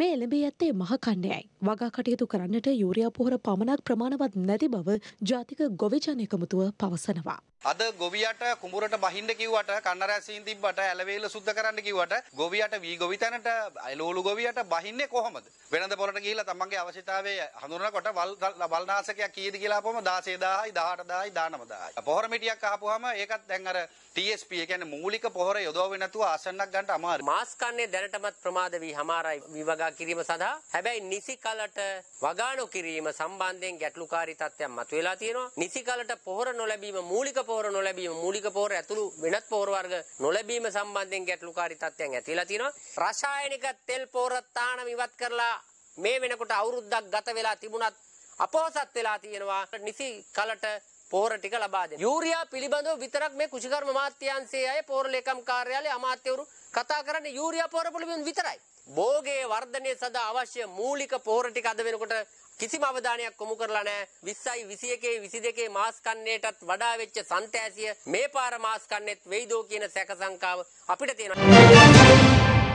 මේ එළඹී ඇත්තේ මහකන්නයයි. වගා කටයුතු කරන්නට යුරියා පොහොර පමණක් ප්‍රමාණවත් නැති බව ජාතික ගොවිජන එකමුතුව පවසනවා. අද ගොවියට කුඹුරට බහින්න කිව්වට කන්නරැසීන් තිබ්බට ඇලවේල සුද්ධ කරන්න කිව්වට ගොවියට වී ගොවිතැනට එළවලු ගොවියට බහින්නේ කොහොමද? වෙනද පොලට ගිහිල්ලා තමන්ගේ අවශ්‍යතාවය හඳුනනකොට වල් වල්නාශකයක් කීයද කියලා අපොම 16000යි 18000යි 19000යි. පොහොර මිටියක් අහපුවාම ඒකත් දැන් අර TSP ඒ කියන්නේ මූලික පොහොර යොදවෙන්නේ නැතුව ආසන්නක් ගන්න අමාරුයි. මාස් කන්නේ දැනටමත් ප්‍රමාද වී හමාරයි විවගා කිරීම සඳහා හැබැයි නිසි කලට වගා නොකිරීම සම්බන්ධයෙන් ගැටලුකාරී තත්ත්වයක් මතුවලා තියෙනවා. නිසි කලට පොහොර නොලැබීම මූලික පොහොර නොලැබීම මූලික පොහොර ඇතුළු වෙනත් පොහොර වර්ග නොලැබීම සම්බන්ධයෙන් ගැටලුකාරී තත්ත්වයන් ඇතිලා තියෙනවා. රසායනික තෙල් පොහොර තාණම ඉවත් කරලා මේ වෙනකොට අවුරුද්දක් ගත වෙලා තිබුණත් අපෝසත් වෙලා තියෙනවා. නිසි කලට පෝර ටික ලබා දෙන්න. යූරියා පිළිබඳව විතරක් මේ කුෂිකර්ම අමාත්‍යාංශයේ අය පෝර ලේකම් කාර්යාලයේ අමාත්‍යවරු කතා කරන්නේ යූරියා පෝර පිළිබඳව විතරයි. භෝගයේ වර්ධනය සඳහා අවශ්‍ය මූලික පෝර ටික අද වෙනකොට කිසිම අවධානයක් යොමු කරලා නැහැ. 20යි 21යි 22 මාස් කන්නේටත් වඩා වෙච්ච සන්තෑසිය මේ පාර මාස් කන්නේත් වෙයිදෝ කියන සැක සංකාව අපිට තියෙනවා.